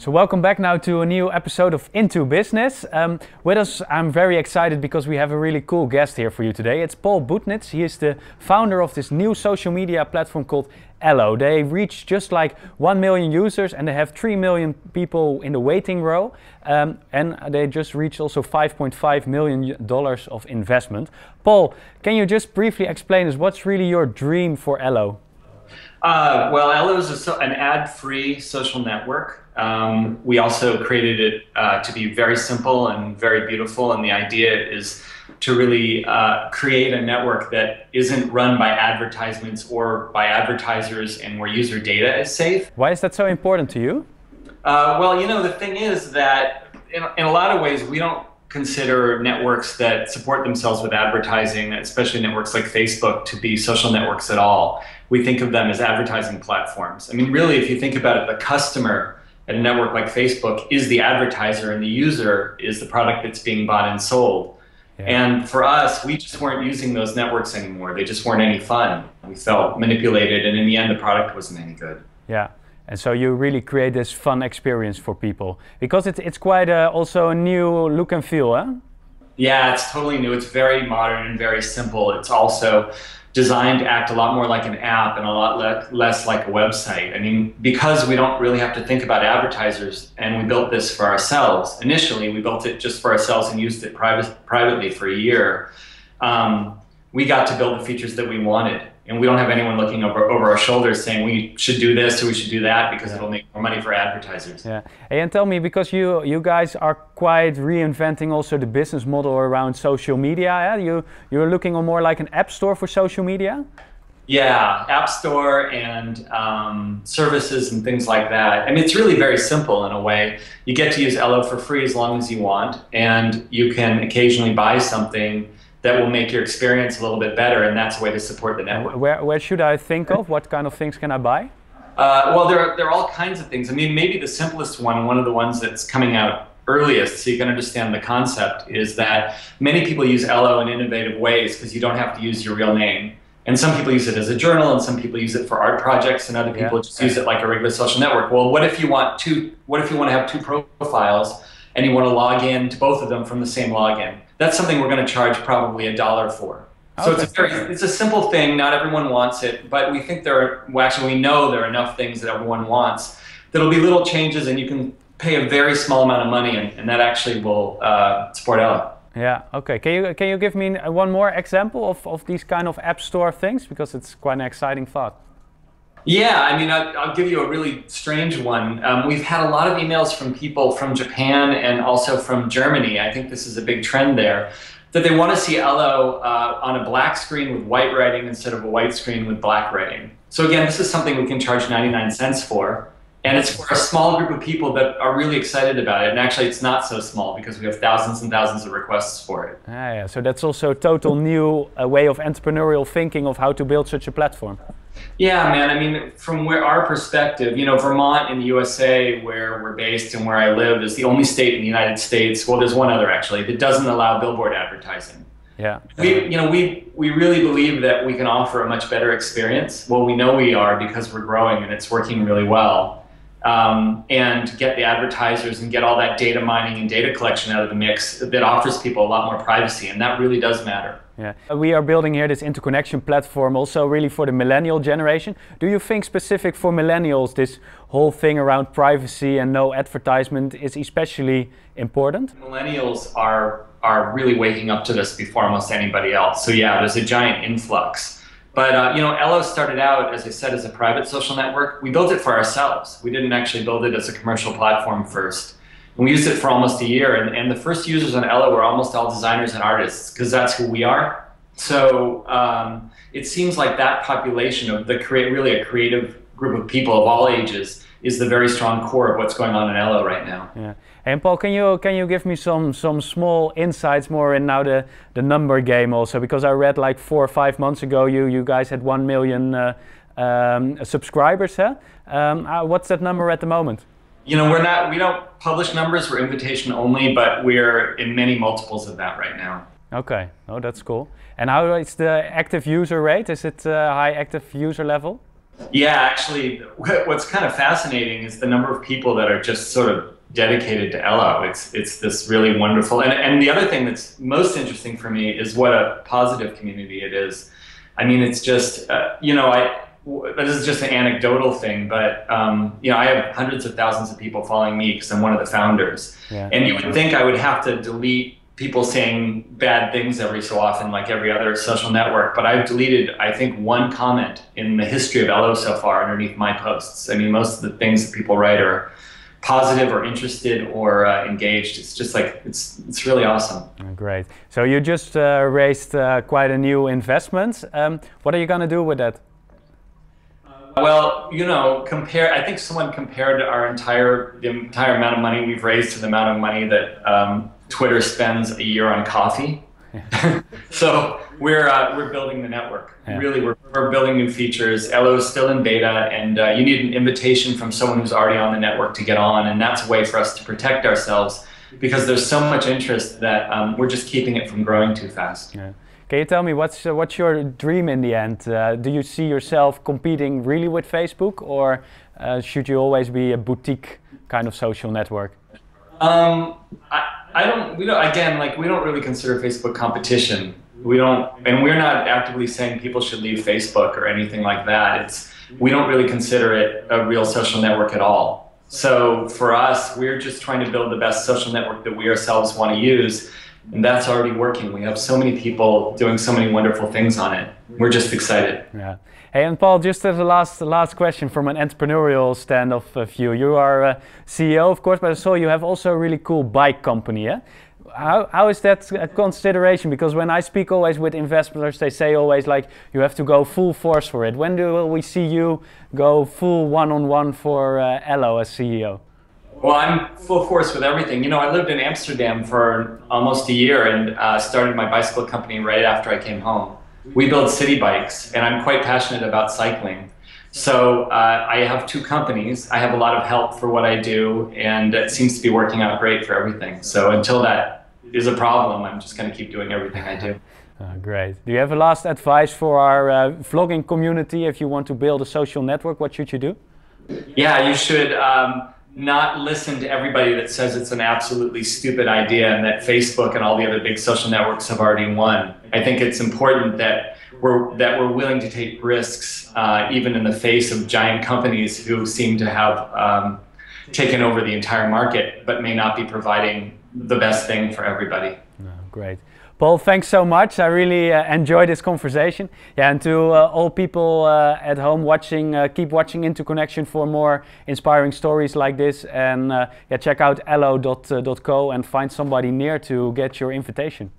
So welcome back now to a new episode of Into Business. Um, with us, I'm very excited because we have a really cool guest here for you today. It's Paul Budnitz. He is the founder of this new social media platform called Ello. They reach just like 1 million users and they have 3 million people in the waiting row. Um, and they just reached also 5.5 million dollars of investment. Paul, can you just briefly explain us what's really your dream for Ello? Uh, well, Ello is a, an ad-free social network um, we also created it uh, to be very simple and very beautiful, and the idea is to really uh, create a network that isn't run by advertisements or by advertisers and where user data is safe. Why is that so important to you? Uh, well, you know, the thing is that in, in a lot of ways, we don't consider networks that support themselves with advertising, especially networks like Facebook, to be social networks at all. We think of them as advertising platforms. I mean, really, if you think about it, the customer at a network like Facebook is the advertiser and the user is the product that's being bought and sold. Yeah. And for us, we just weren't using those networks anymore. They just weren't any fun. We felt manipulated, and in the end, the product wasn't any good. Yeah. And so you really create this fun experience for people because it's, it's quite a, also a new look and feel, huh? Yeah, it's totally new. It's very modern and very simple. It's also designed to act a lot more like an app and a lot le- less like a website. I mean, because we don't really have to think about advertisers, and we built this for ourselves. Initially, we built it just for ourselves and used it private, privately for a year. Um, we got to build the features that we wanted and we don't have anyone looking over, over our shoulders saying we should do this or we should do that because it'll make more money for advertisers. Yeah. And tell me because you you guys are quite reinventing also the business model around social media. Yeah? You you're looking on more like an app store for social media. Yeah, app store and um, services and things like that. I mean, it's really very simple in a way. You get to use Ello for free as long as you want, and you can occasionally buy something that will make your experience a little bit better, and that's a way to support the network. Where, where should I think of? What kind of things can I buy? Uh, well, there are, there are all kinds of things. I mean, maybe the simplest one, one of the ones that's coming out earliest, so you can understand the concept, is that many people use Ello in innovative ways because you don't have to use your real name. And some people use it as a journal, and some people use it for art projects, and other people yeah. just use it like a regular social network. Well, what if you want two? What if you want to have two profiles, and you want to log in to both of them from the same login? that's something we're going to charge probably a dollar for. So okay. it's a very, it's a simple thing. Not everyone wants it, but we think there are, well, actually we know there are enough things that everyone wants. There'll be little changes and you can pay a very small amount of money and, and that actually will uh, support Ello. Yeah, okay. Can you, can you give me one more example of, of these kind of app store things? Because it's quite an exciting thought. Yeah, I mean, I'll, I'll, give you a really strange one. Um, we've had a lot of emails from people from Japan and also from Germany. I think this is a big trend there that they want to see Ello uh, on a black screen with white writing instead of a white screen with black writing. So again, this is something we can charge 99 cents for. And it's for a small group of people that are really excited about it. And actually, it's not so small because we have thousands and thousands of requests for it. Ah, yeah. So that's also a total new uh, way of entrepreneurial thinking of how to build such a platform. Yeah, man. I mean, from where our perspective, you know, Vermont in the USA, where we're based and where I live, is the only state in the United States. Well, there's one other actually that doesn't allow billboard advertising. Yeah. We, you know, we we really believe that we can offer a much better experience. Well, we know we are because we're growing and it's working really well um, and get the advertisers and get all that data mining and data collection out of the mix that offers people a lot more privacy, and that really does matter. Yeah, we are building here this IntoConnection platform also really for the millennial generation. Do you think specific for millennials this whole thing around privacy and no advertisement is especially important? Millennials are are really waking up to this before almost anybody else. So yeah, there's a giant influx. But uh, you know, Ello started out, as I said, as a private social network. We built it for ourselves. We didn't actually build it as a commercial platform first. And we used it for almost a year. And, and the first users on Ello were almost all designers and artists because that's who we are. So um, it seems like that population of the create really a creative group of people of all ages is the very strong core of what's going on in Ello right now. Yeah. And Paul, can you can you give me some some small insights more in now the the number game also because I read like four or five months ago you you guys had one million uh, um, subscribers. Huh? Um, uh, what's that number at the moment? You know, we're not we don't publish numbers. We're invitation only, but we're in many multiples of that right now. Okay, oh that's cool. And how is the active user rate? Is it a high active user level? Yeah, actually, what's kind of fascinating is the number of people that are just sort of dedicated to Ello. It's it's this really wonderful, and and the other thing that's most interesting for me is what a positive community it is. I mean, it's just uh, you know I. This is just an anecdotal thing, but um, you know, I have hundreds of thousands of people following me because I'm one of the founders. Yeah. And you would think I would have to delete people saying bad things every so often, like every other social network. But I've deleted, I think, one comment in the history of Ello so far underneath my posts. I mean, most of the things that people write are positive or interested or uh, engaged. It's just like it's it's really awesome. Great. So you just uh, raised uh, quite a new investment. Um, what are you going to do with that? Well, you know, compare. I think someone compared our entire the entire amount of money we've raised to the amount of money that um, Twitter spends a year on coffee. so we're uh, we're building the network. Yeah. Really, we're, we're building new features. Ello is still in beta, and uh, you need an invitation from someone who's already on the network to get on, and that's a way for us to protect ourselves because there's so much interest that um, we're just keeping it from growing too fast. Yeah. Can you tell me what's uh, what's your dream in the end? Uh, do you see yourself competing really with Facebook, or uh, should you always be a boutique kind of social network? Um, I, I don't. We don't. Again, like we don't really consider Facebook competition. We don't, and we're not actively saying people should leave Facebook or anything like that. It's we don't really consider it a real social network at all. So for us, we're just trying to build the best social network that we ourselves want to use and that's already working. We have so many people doing so many wonderful things on it. We're just excited. Yeah. Hey, and Paul, just as a last last question from an entrepreneurial stand of view, you are a CEO, of course, but I saw you have also a really cool bike company. Yeah? How, how is that a consideration? Because when I speak always with investors, they say always like you have to go full force for it. When do we see you go full one-on-one -on -one for uh, Ello as CEO? Well, I'm full force with everything. You know, I lived in Amsterdam for almost a year and uh, started my bicycle company right after I came home. We build city bikes, and I'm quite passionate about cycling. So uh, I have two companies. I have a lot of help for what I do, and it seems to be working out great for everything. So until that is a problem, I'm just going to keep doing everything I do. Uh, great. Do you have a last advice for our uh, vlogging community? If you want to build a social network, what should you do? Yeah, you should. Um, not listen to everybody that says it's an absolutely stupid idea and that Facebook and all the other big social networks have already won. I think it's important that we're that we're willing to take risks, uh, even in the face of giant companies who seem to have um, taken over the entire market, but may not be providing the best thing for everybody. Oh, great. Paul, thanks so much. I really uh, enjoyed this conversation. Yeah, and to uh, all people uh, at home watching, uh, keep watching Into Connection for more inspiring stories like this. And uh, yeah, check out ello.co uh, and find somebody near to get your invitation.